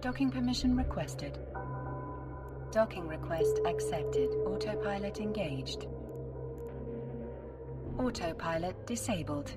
Docking permission requested. Docking request accepted. Autopilot engaged. Autopilot disabled.